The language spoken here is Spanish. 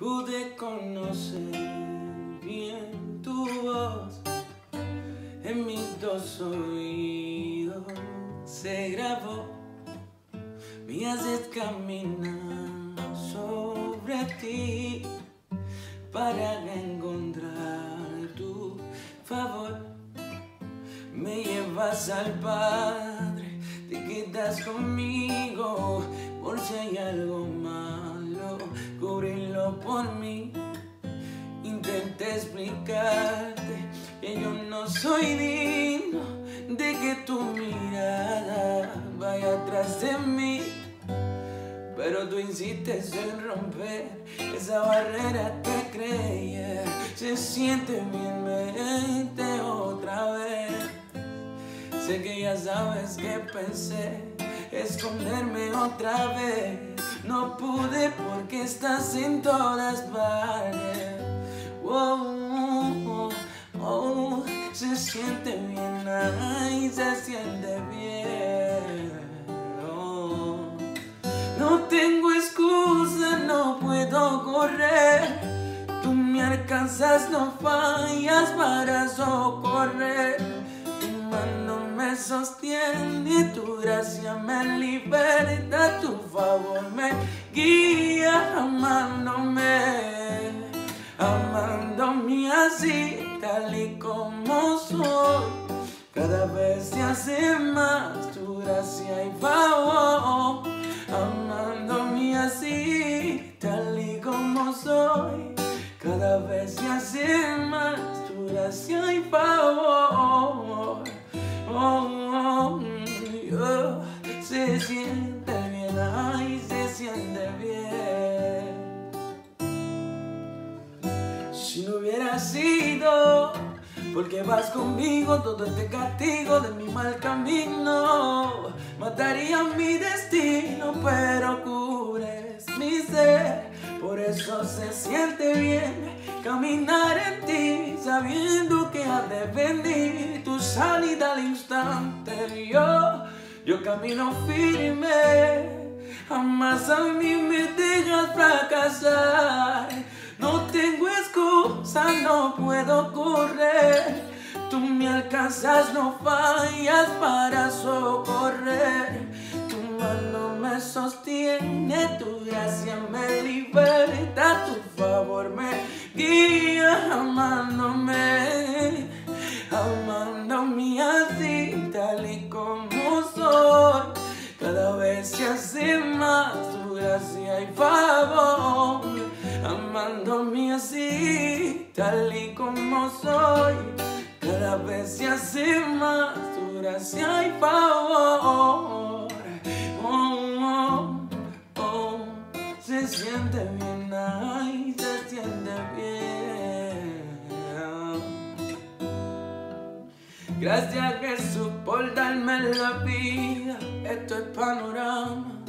pude conocer bien tu voz. En mis dos oídos se grabó me haces caminar sobre ti para encontrar tu favor. Me llevas al Padre te quedas conmigo por si hay algo cubrirlo por. Intenté explicarte que yo no soy digno de que tu mirada vaya atrás de mí. Pero tú insistes en romper esa barrera que creía. Se siente mi mente otra vez. Sé que ya sabes que pensé esconderme otra vez. Porque estás en todas partes. Oh, oh, se siente bien, ay, se siente bien. Oh. No tengo excusa, no puedo correr. Tú me alcanzas, no fallas para socorrer. Mano sostiene, tu gracia me liberta, tu favor me guía amándome, amándome así, tal y como soy. Cada vez se hace más tu gracia y favor, amándome así, tal y como soy. Cada vez se hace más tu gracia y favor. Sido, porque vas conmigo todo este castigo de mi mal camino, mataría mi destino, pero cubres mi ser. Por eso se siente bien caminar en ti, sabiendo que ha de venir tu salida al instante. Yo, yo camino firme, jamás a mí me dejas fracasar. No puedo correr. Tú me alcanzas, no fallas para socorrer. Tu mano me sostiene, tu gracia me liberta, tu favor me guía amándome, amándome así, tal y como soy. Cada vez se hace más tu gracia y favor, tal y como soy. Cada vez se hace más tu gracia y favor. Oh, oh, oh, se siente bien, ay, se siente bien. Gracias Jesús por darme la vida, esto es panorama.